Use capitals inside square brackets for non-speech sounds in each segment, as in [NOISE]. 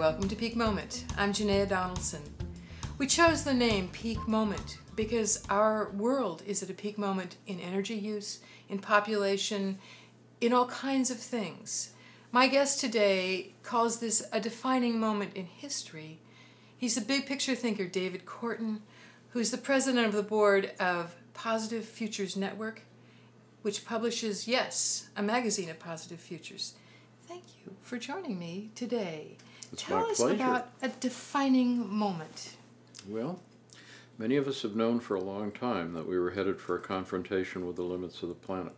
Welcome to Peak Moment. I'm Janaia Donaldson. We chose the name Peak Moment because our world is at a peak moment in energy use, in population, in all kinds of things. My guest today calls this a defining moment in history. He's a big picture thinker, David Korten, who's the president of the board of Positive Futures Network, which publishes, yes, a magazine of positive futures. Thank you for joining me today. It's Tell my us pleasure. about a defining moment. Well, many of us have known for a long time that we were headed for a confrontation with the limits of the planet.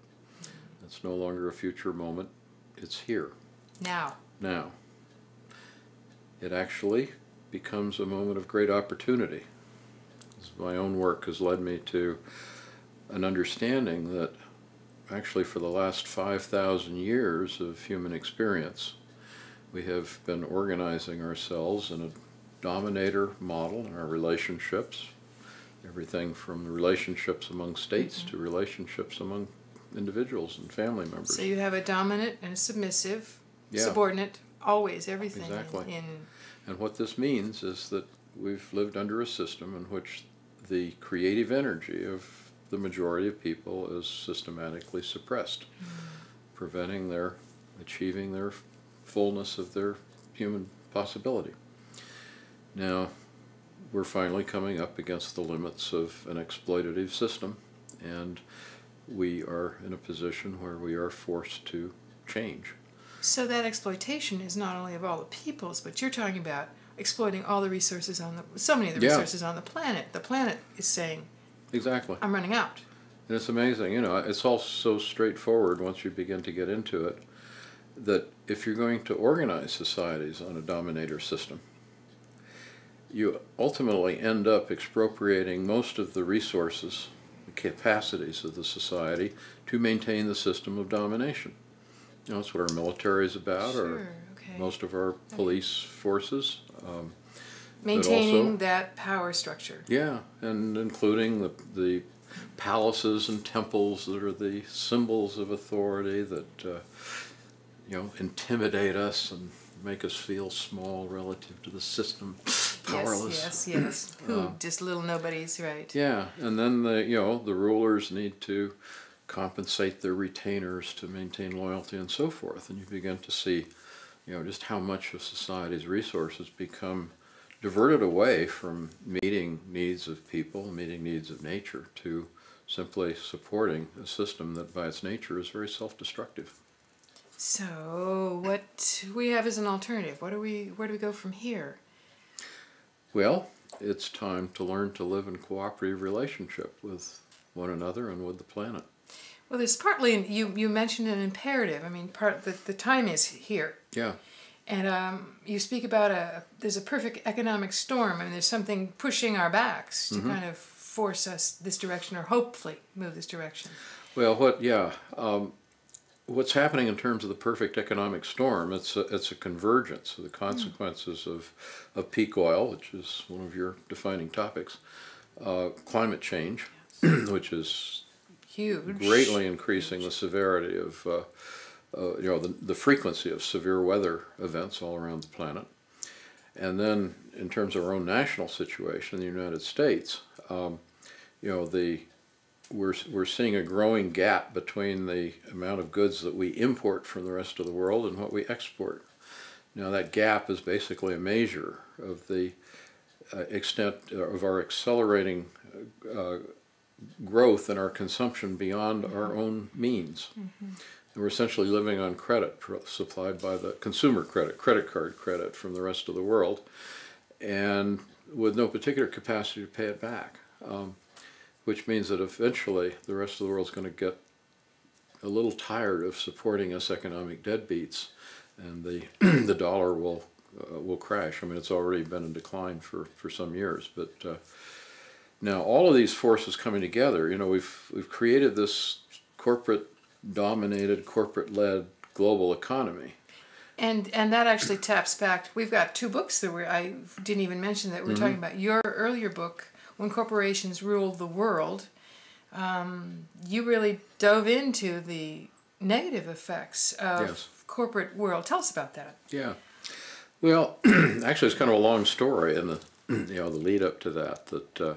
It's no longer a future moment, it's here, Now, now. It actually becomes a moment of great opportunity. My own work has led me to an understanding that actually for the last 5,000 years of human experience, we have been organizing ourselves in a dominator model in our relationships, everything from relationships among states to mm-hmm. relationships among individuals and family members. so you have a dominant and a submissive, Yeah. subordinate, always, everything. Exactly. In, And what this means is that we've lived under a system in which the creative energy of the majority of people is systematically suppressed, mm-hmm. preventing their achieving their fullness of their human possibility. Now, we're finally coming up against the limits of an exploitative system, and we are in a position where we are forced to change. so that exploitation is not only of all the peoples, but you're talking about exploiting all the resources on the so many of the Yeah. resources on the planet. The planet is saying, Exactly. "I'm running out." And it's amazing, you know, it's all so straightforward once you begin to get into it that if you're going to organize societies on a dominator system, you ultimately end up expropriating most of the resources, the capacities of the society to maintain the system of domination. You know, that's what our military is about, or Okay. most of our police forces. Um, Maintaining also- that power structure. yeah, and including the, the palaces and temples that are the symbols of authority that, uh, you know, intimidate us and make us feel small relative to the system, [LAUGHS] powerless. Yes, yes, yes. [CLEARS THROAT] Who Uh, just little nobodies, right? Yeah, and then the, you know, the rulers need to compensate their retainers to maintain loyalty and so forth. And you begin to see, you know, just how much of society's resources become diverted away from meeting needs of people, meeting needs of nature, to simply supporting a system that by its nature is very self-destructive. So what we have as an alternative? What do we? Where do we go from here? Well, it's time to learn to live in cooperative relationship with one another and with the planet. Well, there's partly you. You mentioned an imperative. I mean, part the the time is here. Yeah, And um, you speak about a there's a perfect economic storm. I mean, there's something pushing our backs to kind of force us this direction, or hopefully move this direction. Well, what? Yeah, um, what's happening in terms of the perfect economic storm? It's a, it's a convergence of the consequences of of peak oil, which is one of your defining topics, uh, climate change, [CLEARS THROAT] which is Huge. greatly increasing the severity of uh, uh, you know the, the frequency of severe weather events all around the planet. And then, in terms of our own national situation in the United States, um, you know the we're we're seeing a growing gap between the amount of goods that we import from the rest of the world and what we export. Now that gap is basically a measure of the uh, extent of our accelerating uh, growth in our consumption beyond our own means. And we're essentially living on credit pro- supplied by the consumer credit, credit card credit from the rest of the world, and with no particular capacity to pay it back. Um, which means that eventually the rest of the world's going to get a little tired of supporting us economic deadbeats, and the [CLEARS THROAT] the dollar will uh, will crash. I mean, it's already been in decline for, for some years, but uh, now all of these forces coming together, you know, we've we've created this corporate dominated, corporate led global economy. And and that actually taps back. We've got two books that we I didn't even mention that we're talking about. Your earlier book, When Corporations Ruled the World, um, you really dove into the negative effects of Yes. corporate world. Tell us about that. Yeah. Well, [CLEARS THROAT] actually, it's kind of a long story, and the [CLEARS THROAT] you know the lead up to that. That uh,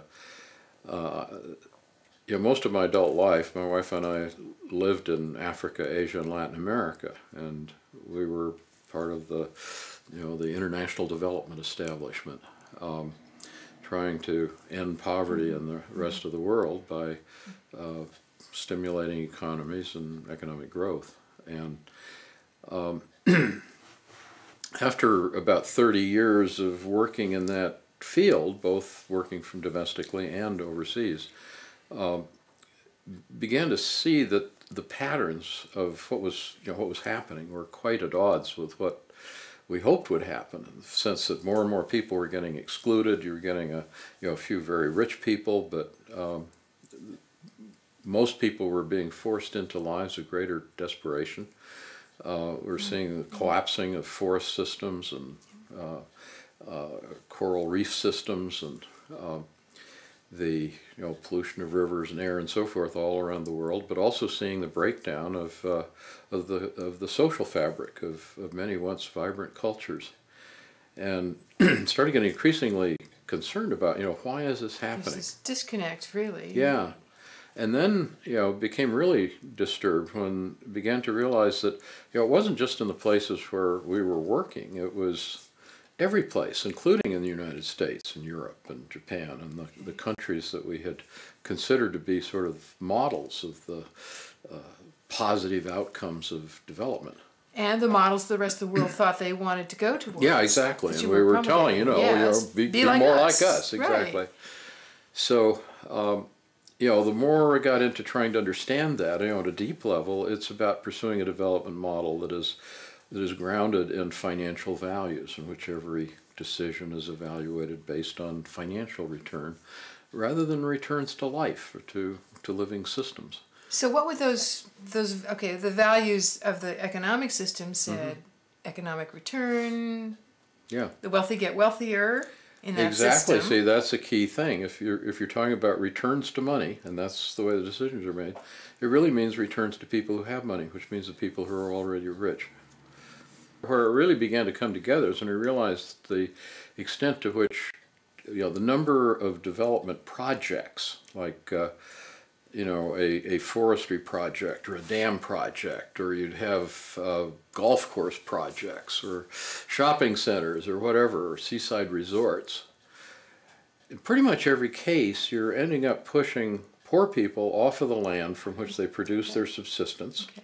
uh, you know, most of my adult life, my wife and I lived in Africa, Asia, and Latin America, and we were part of the you know the international development establishment, um, trying to end poverty in the rest of the world by uh, stimulating economies and economic growth, and um, [CLEARS THROAT] after about 30 years of working in that field, both working from domestically and overseas, uh, began to see that the patterns of what was you know what was happening were quite at odds with what we hoped would happen in the sense that more and more people were getting excluded. You were getting a you know a few very rich people, but um, most people were being forced into lives of greater desperation. Uh, we're seeing the collapsing of forest systems and uh, uh, coral reef systems and um, the you know pollution of rivers and air and so forth all around the world, but also seeing the breakdown of uh, of the of the social fabric of, of many once vibrant cultures, and [CLEARS THROAT] started getting increasingly concerned about you know why is this happening? This disconnect, really. Yeah, and then you know became really disturbed when began to realize that you know it wasn't just in the places where we were working; it was every place, including in the United States and Europe and Japan and the, the countries that we had considered to be sort of models of the uh, positive outcomes of development. And the models the rest of the world thought they wanted to go towards. Yeah, exactly. And we were telling, you know, yes. you know be, be, be like more us. like us. Exactly. Right. So, um, you know, the more I got into trying to understand that, you know, at a deep level, it's about pursuing a development model that is that is grounded in financial values, in which every decision is evaluated based on financial return rather than returns to life or to, to living systems. So what would those those okay, the values of the economic system said mm-hmm. economic return. Yeah. The wealthy get wealthier in that exactly. System. See, that's a key thing. If you're if you're talking about returns to money, and that's the way the decisions are made, it really means returns to people who have money, which means the people who are already rich. Where it really began to come together is when we realized the extent to which, you know, the number of development projects, like, uh, you know, a, a forestry project or a dam project, or you'd have uh, golf course projects or shopping centers or whatever, or seaside resorts. In pretty much every case, you're ending up pushing poor people off of the land from which they produce their subsistence. Okay.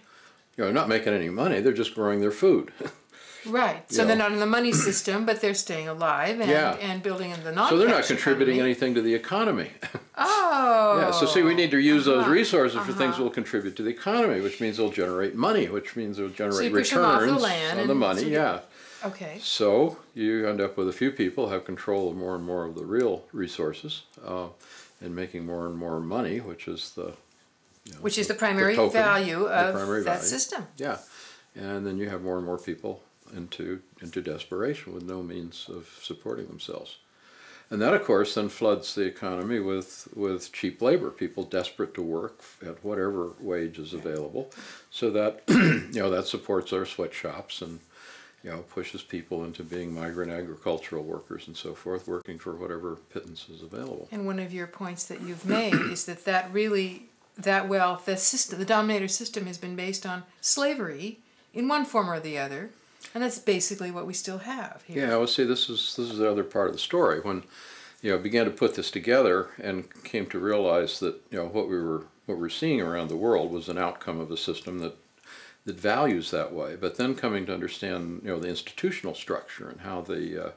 You know, they're not making any money, they're just growing their food. [LAUGHS] Right. So they're not in the money [CLEARS THROAT] system, but they're staying alive and, yeah. and building in the non So they're not contributing economy. anything to the economy. Oh. [LAUGHS] yeah. So see, we need to use uh-huh. those resources uh-huh. for things that will contribute to the economy, which means they'll generate money, which means they'll generate so returns the on the money. So yeah. Okay. So you end up with a few people have control of more and more of the real resources, uh, and making more and more money, which is the you know, which is the, the primary the token, value of primary that value. system. Yeah, and then you have more and more people into, into desperation with no means of supporting themselves. And that, of course, then floods the economy with, with cheap labor, people desperate to work at whatever wage is available. So that, [CLEARS THROAT] you know, that supports our sweatshops and, you know, pushes people into being migrant agricultural workers and so forth, working for whatever pittance is available. And one of your points that you've made is that that really, that wealth, the system, the dominator system has been based on slavery in one form or the other and that's basically what we still have here. Yeah, well, say this is this is the other part of the story when you know began to put this together and came to realize that you know what we were what we're seeing around the world was an outcome of a system that that values that way. But then coming to understand you know the institutional structure and how the uh,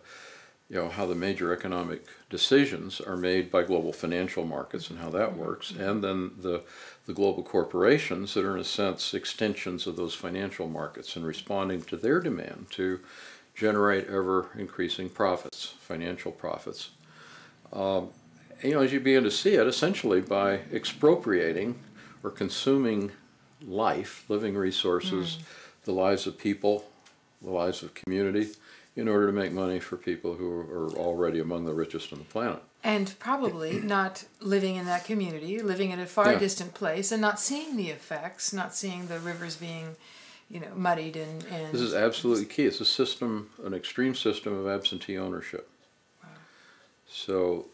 you know how the major economic decisions are made by global financial markets and how that works, and then the the global corporations that are in a sense extensions of those financial markets and responding to their demand to generate ever increasing profits, financial profits. Um, you know, as you begin to see it, essentially by expropriating or consuming life, living resources, mm. the lives of people, the lives of community, in order to make money for people who are already among the richest on the planet. And probably not living in that community, living in a far yeah. distant place and not seeing the effects, not seeing the rivers being you know, muddied and, and This is absolutely key. It's a system, an extreme system of absentee ownership. So,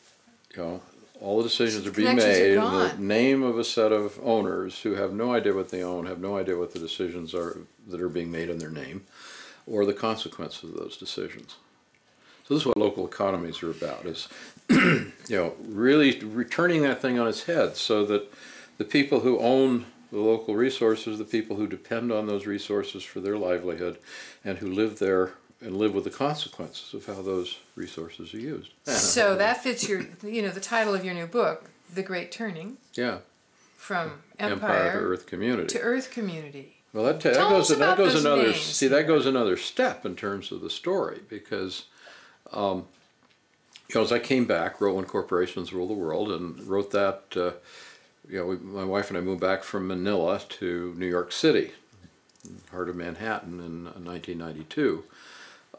you know, all the decisions are being connections are made in the name of a set of owners who have no idea what they own, have no idea what the decisions are that are being made in their name, or the consequences of those decisions. So this is what local economies are about: is [CLEARS THROAT] you know really returning that thing on its head, so that the people who own the local resources, the people who depend on those resources for their livelihood, and who live there and live with the consequences of how those resources are used. So that fits your, you know, the title of your new book, The Great Turning, Yeah, from empire, empire, to earth community. to Earth Community. Well, that, that goes that goes another names see that goes another step in terms of the story because, um, you know, as I came back, wrote when corporations rule the world, and wrote that. Uh, you know, we, my wife and I moved back from Manila to New York City, heart of Manhattan, in 1992,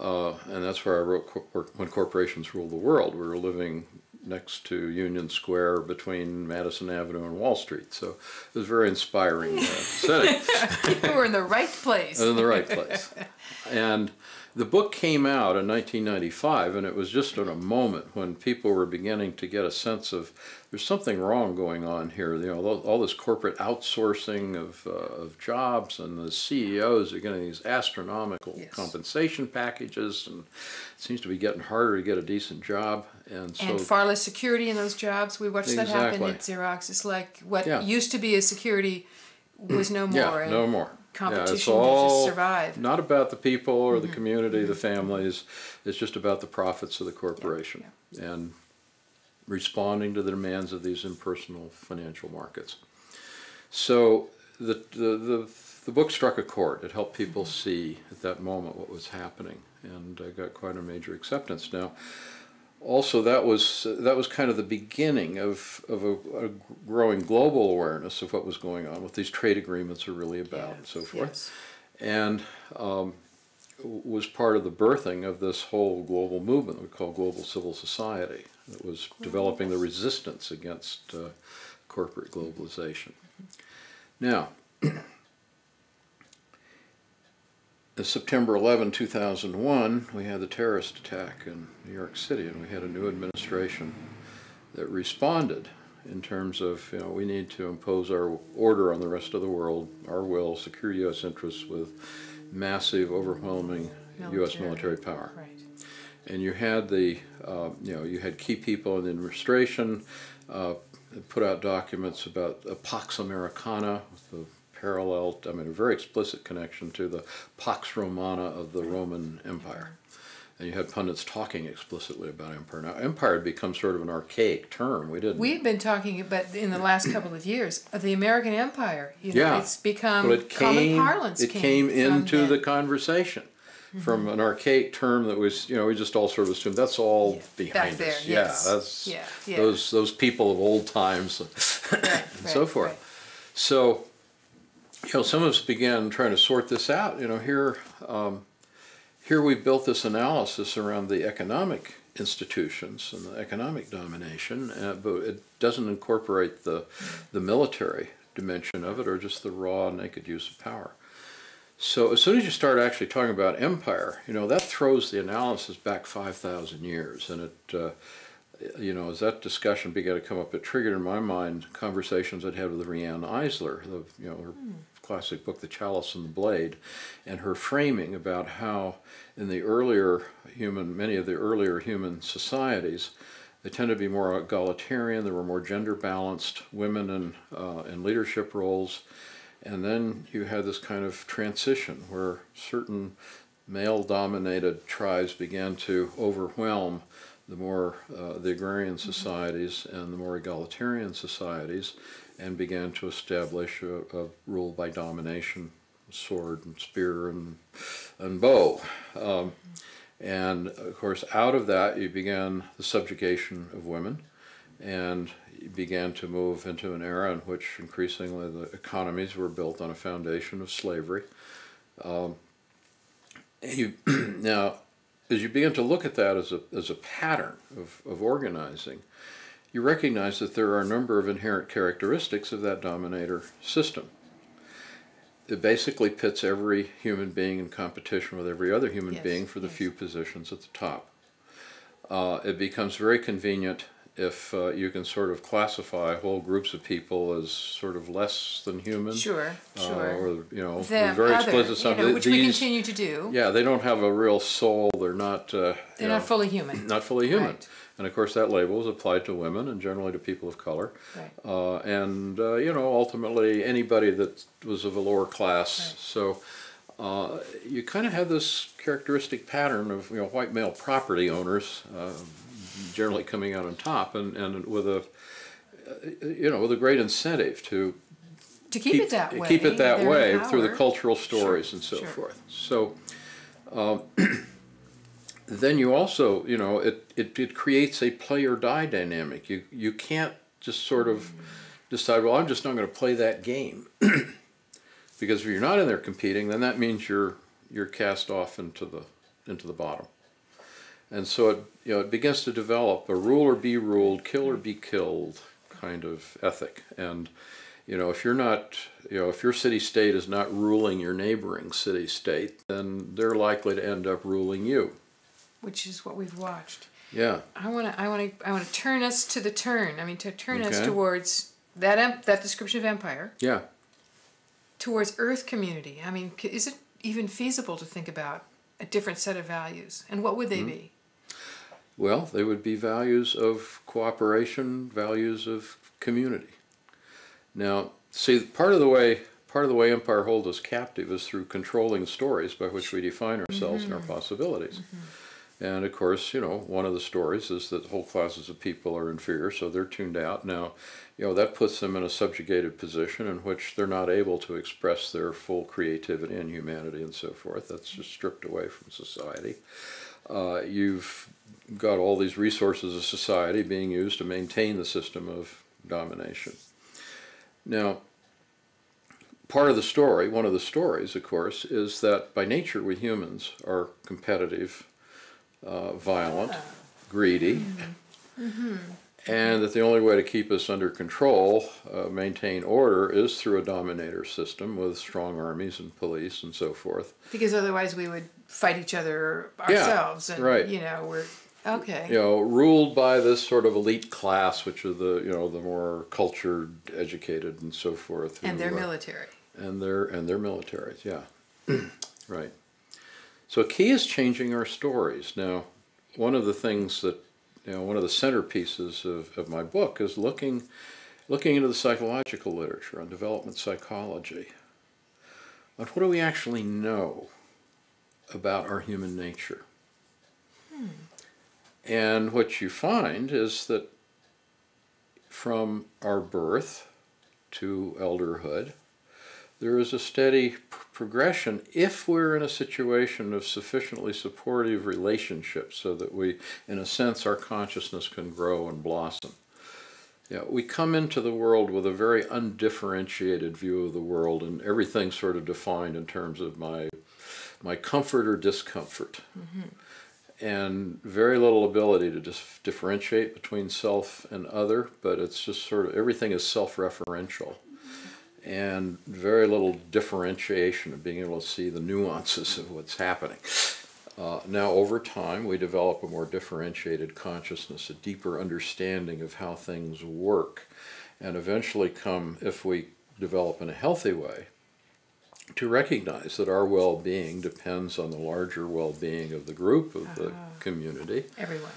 uh, and that's where I wrote Cor- When Corporations Rule the World. We were living next to Union Square between Madison Avenue and Wall Street, so it was very inspiring uh, setting. [LAUGHS] you were in the right place. [LAUGHS] in the right place. And the book came out in 1995, and it was just in a moment when people were beginning to get a sense of there's something wrong going on here. You know, all, this corporate outsourcing of, uh, of jobs, and the CEOs are getting these astronomical Yes. compensation packages, and it seems to be getting harder to get a decent job. And so, and far less security in those jobs. We watched that happen at Xerox. It's like what Yeah. used to be a security was no more. yeah, no more. Competition yeah, it's to all just survive. not about the people or the Mm-hmm. community, the families. It's just about the profits of the corporation and responding to the demands of these impersonal financial markets. So the, the, the, the book struck a chord. It helped people Mm-hmm. see at that moment what was happening and uh, got quite a major acceptance. Now, also that was that was kind of the beginning of, of a, a growing global awareness of what was going on, what these trade agreements are really about, and so forth Yes. and um, was part of the birthing of this whole global movement we call global civil society that was developing the resistance against uh, corporate globalization. Now, on [CLEARS THROAT] September 11, 2001, we had the terrorist attack in New York City, and we had a new administration that responded in terms of, you know, we need to impose our order on the rest of the world, our will, secure U.S. interests with massive, overwhelming U.S. military power. Right. And you had the, uh, you know, you had key people in the administration uh, put out documents about a Pax Americana, the parallel, I mean, a very explicit connection to the Pax Romana of the Roman Empire. And you had pundits talking explicitly about empire. Now, empire had become sort of an archaic term. We didn't. We've been talking about in the last couple of years of the American Empire. You know, Yeah. it's become But it common came, parlance. it came, from into then. the conversation from mm-hmm. an archaic term that was, you know, we just all sort of assumed that's all Yeah, behind there, us. yes. Yeah, that's Yeah, yeah. those those people of old times Right, [LAUGHS] and so right, forth. right. So, you know, some of us began trying to sort this out. You know, here, um, here we built this analysis around the economic institutions and the economic domination, uh, but it doesn't incorporate the the military dimension of it or just the raw naked use of power. So as soon as you start actually talking about empire, you know that throws the analysis back five thousand years, and it. Uh, you know, as that discussion began to come up, it triggered in my mind conversations I'd had with Riane Eisler, the, you know, her classic book, The Chalice and the Blade, and her framing about how in the earlier human, many of the earlier human societies, they tended to be more egalitarian, there were more gender balanced women in, uh, in leadership roles, and then you had this kind of transition where certain male dominated tribes began to overwhelm the more uh, the agrarian societies and the more egalitarian societies and began to establish a, a rule by domination sword and spear and, and bow. Um, and of course out of that you began the subjugation of women and began to move into an era in which increasingly the economies were built on a foundation of slavery. Um, you, [CLEARS THROAT] now as you begin to look at that as a, as a pattern of, of organizing, you recognize that there are a number of inherent characteristics of that dominator system. it basically pits every human being in competition with every other human Yes, being for the yes. few positions at the top. Uh, it becomes very convenient if uh, you can sort of classify whole groups of people as sort of less than human. Sure, uh, sure. or, you know, Them, very other, explicit you something. know, which we These- continue to do. Yeah, they don't have a real soul. They're not. Uh, They're not know, fully human. [CLEARS THROAT] not fully human. Right. And of course, that label is applied to women and generally to people of color. Right. Uh, and, uh, you know, ultimately anybody that was of a lower class. Right. So uh, you kind of have this characteristic pattern of, you know, white male property owners uh, generally coming out on top and, and with a, you know, with a great incentive to To keep, it that way. Keep it that way through the cultural stories and so sure. forth. So um, [CLEARS THROAT] then you also, you know, it, it, it creates a play or die dynamic. You you can't just sort of decide, well, I'm just not going to play that game. [CLEARS THROAT] because if you're not in there competing, then that means you're you're cast off into the into the bottom. And so it you know it begins to develop a rule or be ruled, kill or be killed kind of ethic. And you know if you're not you know if your city state is not ruling your neighboring city state, then they're likely to end up ruling you. Which is what we've watched. Yeah. I want to. I want to. I want to turn us to the turn. I mean, to turn us towards that. That description of empire Yeah. towards Earth community. I mean, is it even feasible to think about a different set of values? And what would they hmm. be? Well, they would be values of cooperation, values of community. Now, see, part of the way part of the way empire holds us captive is through controlling stories by which we define ourselves and our mm-hmm. possibilities. Mm-hmm. And of course, you know, one of the stories is that whole classes of people are inferior, so they're tuned out. Now, you know, that puts them in a subjugated position in which they're not able to express their full creativity and humanity and so forth. That's just stripped away from society. Uh, you've got all these resources of society being used to maintain the system of domination. Now, part of the story, one of the stories, of course, is that by nature we humans are competitive, uh, violent, greedy, and that the only way to keep us under control, uh, maintain order, is through a dominator system with strong armies and police and so forth. Because otherwise, we would fight each other Yeah, ourselves, and right. you know, we're okay. you know, ruled by this sort of elite class, which are the you know the more cultured, educated, and so forth. and they're uh, military. and their and their militaries. Yeah, [CLEARS THROAT] right. So key is changing our stories. Now, one of the things that you know, one of the centerpieces of, of my book is looking looking into the psychological literature on development psychology. On what do we actually know about our human nature? Hmm. And what you find is that from our birth to elderhood, there is a steady progression if we're in a situation of sufficiently supportive relationships so that we, in a sense, our consciousness can grow and blossom. Yeah, we come into the world with a very undifferentiated view of the world, and everything's sort of defined in terms of my my comfort or discomfort, mm-hmm. and very little ability to dis- differentiate between self and other. But it's just sort of everything is self-referential and very little differentiation of being able to see the nuances of what's happening. Uh, now, over time, we develop a more differentiated consciousness, a deeper understanding of how things work, and eventually come, if we develop in a healthy way, to recognize that our well being depends on the larger well being of the group, of the community, Everyone.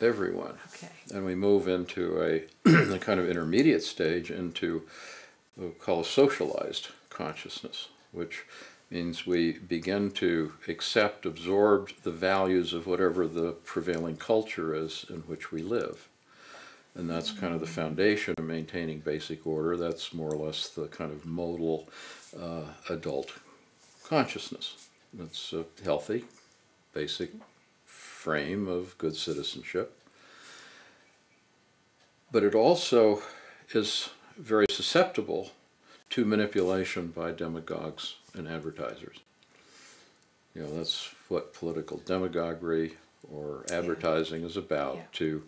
everyone Okay. and we move into a, [CLEARS THROAT] a kind of intermediate stage into we call socialized consciousness, which means we begin to accept, absorb the values of whatever the prevailing culture is in which we live. And that's kind of the foundation of maintaining basic order. That's more or less the kind of modal uh, adult consciousness. It's a healthy, basic frame of good citizenship but it also is very susceptible to manipulation by demagogues and advertisers. You know, that's what political demagoguery or advertising is about Yeah. to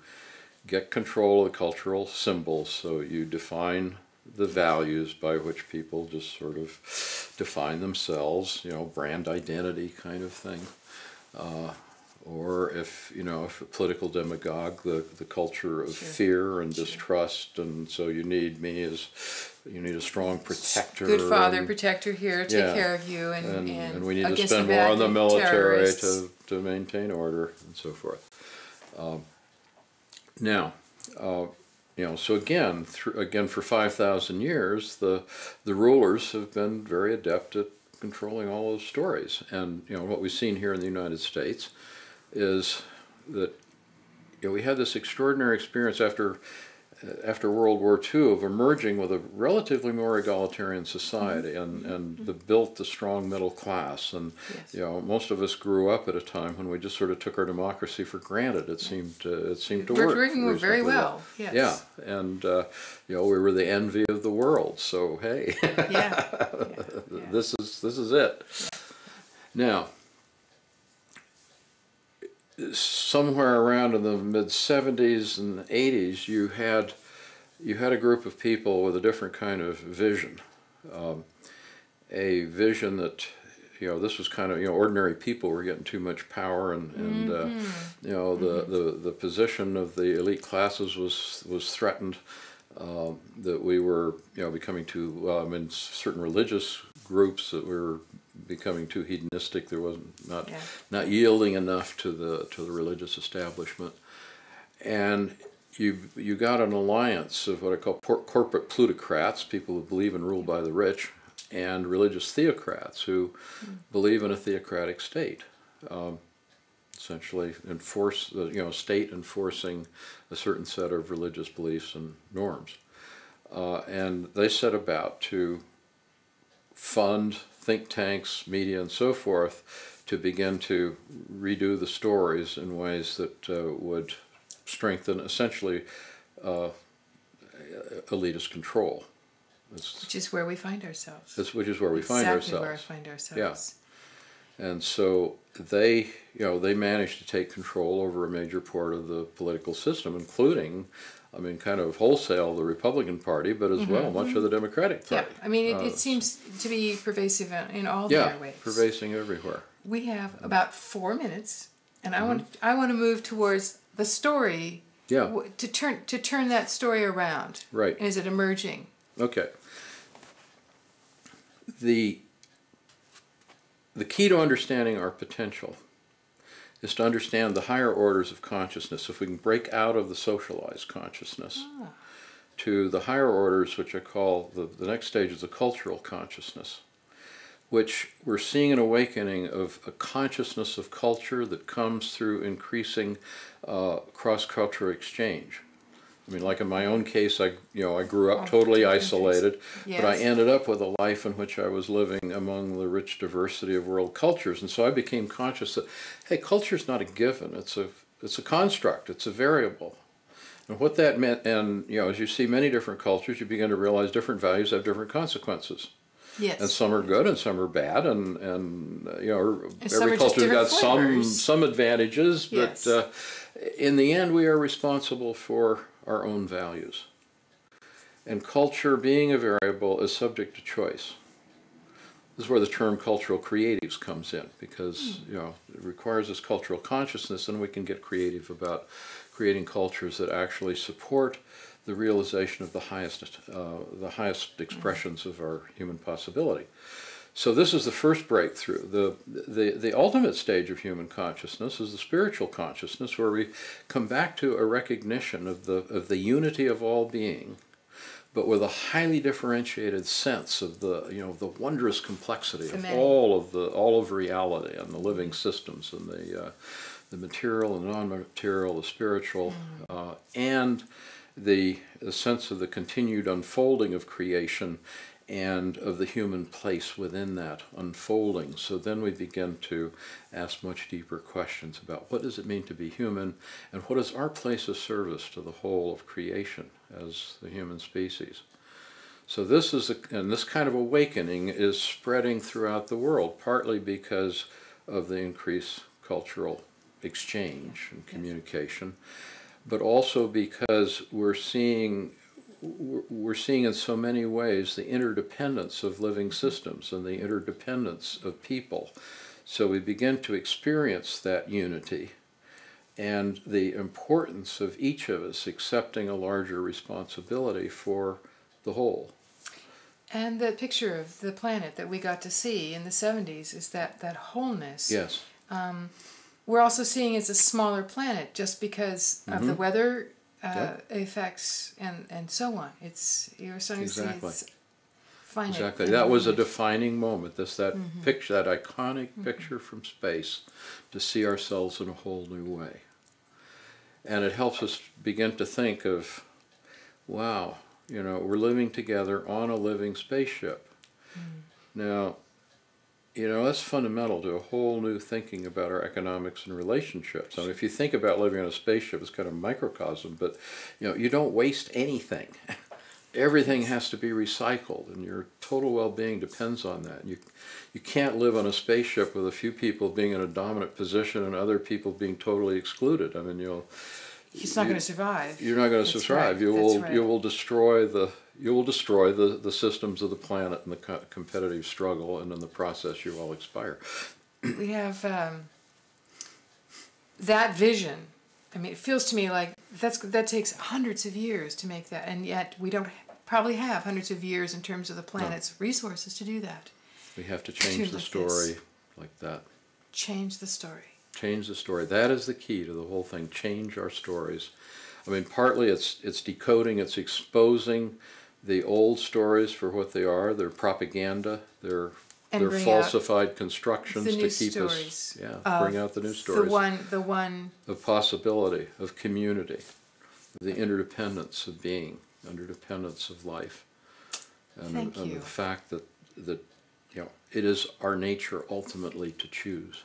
get control of the cultural symbols so you define the values by which people just sort of define themselves, you know, brand identity kind of thing. Uh, or if, you know, if a political demagogue, the, the culture of Sure. fear and distrust, and so you need me as, you need a strong protector. Good father, and- protector here, take Yeah. care of you, and, and, and, and we need to spend more on the military terrorists. to, to maintain order and so forth. Um, now, uh, you know, so again, through, again for five thousand years, the the rulers have been very adept at controlling all those stories, and you know what we've seen here in the United States is that you know, we had this extraordinary experience after uh, after World War II of emerging with a relatively more egalitarian society and, and the built the strong middle class. And Yes. you know most of us grew up at a time when we just sort of took our democracy for granted. It seemed to, it seemed to We're work working very well, yes. yeah. And uh, you know we were the envy of the world. So hey. Yeah, [LAUGHS] yeah. this is this is it. Now, somewhere around in the mid '70s and '80s, you had you had a group of people with a different kind of vision, um, a vision that. You know, this was kind of you know ordinary people were getting too much power, and and uh, you know the, the the position of the elite classes was was threatened um, that we were, you know, becoming too, um, in certain religious groups that we were becoming too hedonistic. There wasn't not Yeah. not yielding enough to the to the religious establishment, and you you got an alliance of what I call por- corporate plutocrats, people who believe in rule by the rich, and religious theocrats who believe in a theocratic state. Um, essentially enforce the you know state enforcing a certain set of religious beliefs and norms uh, and they set about to fund think tanks media and so forth to begin to redo the stories in ways that uh, would strengthen essentially uh, elitist control That's- Which is where we find ourselves. which is where we find exactly ourselves where I find ourselves. And so they, you know, they managed to take control over a major part of the political system, including, I mean, kind of wholesale the Republican Party, but as well much of the Democratic Mm-hmm. Yeah, I mean, it, Uh, it seems to be pervasive in, in all yeah, the airways. pervasive everywhere. We have about four minutes, and Mm-hmm. I want I want to move towards the story. Yeah. w- To turn to turn that story around. Right. And is it emerging? Okay. The the key to understanding our potential is to understand the higher orders of consciousness. If we can break out of the socialized consciousness to the higher orders, which I call the, the next stage is the cultural consciousness, which we're seeing an awakening of a consciousness of culture that comes through increasing uh, cross-cultural exchange. I mean, like in my own case, I you know I grew up Oh, totally isolated, but I ended up with a life in which I was living among the rich diversity of world cultures, and so I became conscious that hey, culture is not a given; it's a it's a construct, it's a variable. And what that meant, and you know, as you see many different cultures, you begin to realize different values have different consequences Yes. and some are good and some are bad and and uh, you know And every culture's got different some some advantages but Yes. uh, in the end we are responsible for our own values. And culture being a variable is subject to choice. This is where the term cultural creatives comes in because Hmm. you know it requires this cultural consciousness and we can get creative about creating cultures that actually support the realization of the highest uh, the highest expressions of our human possibility so this is the first breakthrough. The, the the ultimate stage of human consciousness is the spiritual consciousness where we come back to a recognition of the of the unity of all being but with a highly differentiated sense of the you know the wondrous complexity of all of the all of reality and the living systems and the uh, the material and non-material, the spiritual, uh, and the, the sense of the continued unfolding of creation and of the human place within that unfolding. So then we begin to ask much deeper questions about what does it mean to be human and what is our place of service to the whole of creation as the human species. So this is a, and this kind of awakening is spreading throughout the world, partly because of the increased cultural exchange and communication, but also because we're seeing we're seeing in so many ways the interdependence of living systems and the interdependence of people. So we begin to experience that unity and the importance of each of us accepting a larger responsibility for the whole. And the picture of the planet that we got to see in the 70s is that, that wholeness. Yes. Um, we're also seeing it's a smaller planet just because of the Mhm. weather uh, Yep. effects and, and so on. It's you're starting Exactly. to see. Exactly. That was a defining moment. This that Mm-hmm. picture, that iconic picture from space, to see ourselves in a whole new way. And it helps us begin to think of, wow, you know, we're living together on a living spaceship. Mm. Now, you know, that's fundamental to a whole new thinking about our economics and relationships. I mean, if you think about living on a spaceship, it's kind of microcosm, but you know, you don't waste anything. [LAUGHS] Everything has to be recycled, and your total well-being depends on that. You, you can't live on a spaceship with a few people being in a dominant position and other people being totally excluded. I mean, you'll He's not you- going to survive. you're not going to survive. right, You that's will right. you will destroy the you will destroy the, the systems of the planet in the co- competitive struggle, and in the process, you will expire. we have um, that vision. I mean, it feels to me like that's that takes hundreds of years to make that, and yet we don't probably have hundreds of years in terms of the planet's resources to do that. We have to change Tune the like story this. like that. Change the story. Change the story. That is the key to the whole thing. Change our stories. I mean, partly it's it's decoding, it's exposing the old stories for what they are. They're propaganda. They're And they're falsified constructions the to keep us. Yeah, bring out the new stories. The one, the one. of possibility, of community, the interdependence of being, interdependence of life, and, Thank and you. the fact that that you know it is our nature ultimately to choose.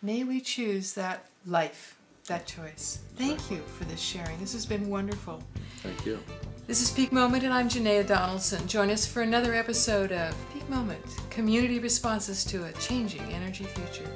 May we choose that life, that choice. Thank you for this sharing. This has been wonderful. Thank you. This is Peak Moment, and I'm Janaia Donaldson. Join us for another episode of Peak Moment Community Responses to a Changing Energy Future.